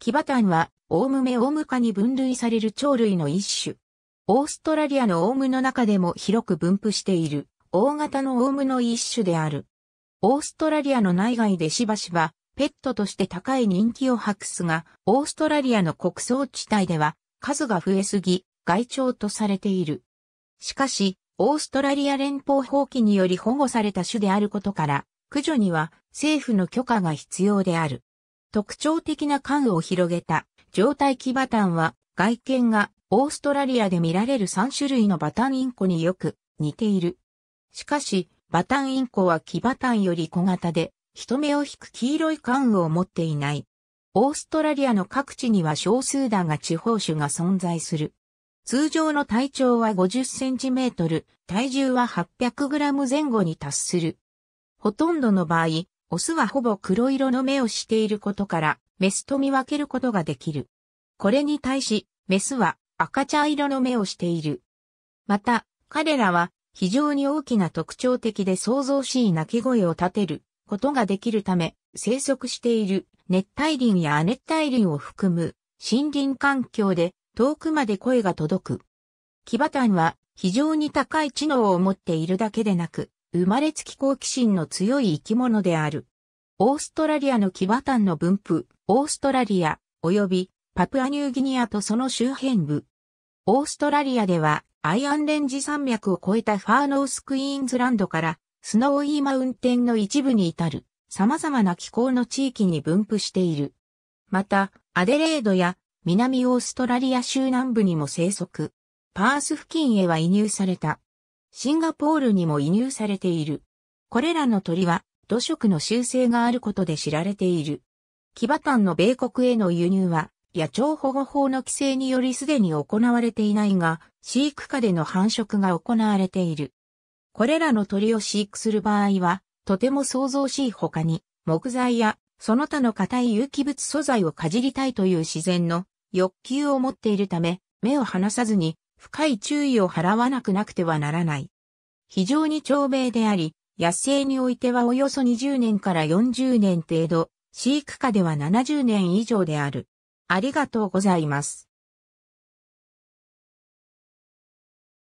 キバタンは、オウムメオウム科に分類される鳥類の一種。オーストラリアのオウムの中でも広く分布している、大型のオウムの一種である。オーストラリアの内外でしばしば、ペットとして高い人気を博すが、オーストラリアの国葬地帯では、数が増えすぎ、害鳥とされている。しかし、オーストラリア連邦法規により保護された種であることから、駆除には政府の許可が必要である。特徴的な缶を広げた状態キバタンは外見がオーストラリアで見られる3種類のバタンインコによく似ている。しかし、バタンインコはキバタンより小型で、人目を引く黄色い缶を持っていない。オーストラリアの各地には少数だが地方種が存在する。通常の体長は50センチメートル、体重は800グラム前後に達する。ほとんどの場合、オスはほぼ黒色の目をしていることから、メスと見分けることができる。これに対し、メスは赤茶色の目をしている。また、彼らは非常に大きな特徴的で創造しい鳴き声を立てることができるため、生息している熱帯林や亜熱帯林を含む森林環境で遠くまで声が届く。キバタンは非常に高い知能を持っているだけでなく、生まれつき好奇心の強い生き物である。オーストラリアのキバタンの分布、オーストラリア、及びパプアニューギニアとその周辺部。オーストラリアでは、アイアンレンジ山脈を越えたファーノースクイーンズランドから、スノーイーマウンテンの一部に至る、様々な気候の地域に分布している。また、アデレードや南オーストラリア州南部にも生息。パース付近へは移入された。シンガポールにも移入されている。これらの鳥は土色の習性があることで知られている。キバタンの米国への輸入は野鳥保護法の規制によりすでに行われていないが、飼育下での繁殖が行われている。これらの鳥を飼育する場合は、とても想像しい他に、木材やその他の硬い有機物素材をかじりたいという自然の欲求を持っているため、目を離さずに深い注意を払わなくなくてはならない。非常に長命であり、野生においてはおよそ20年から40年程度、飼育下では70年以上である。ありがとうございます。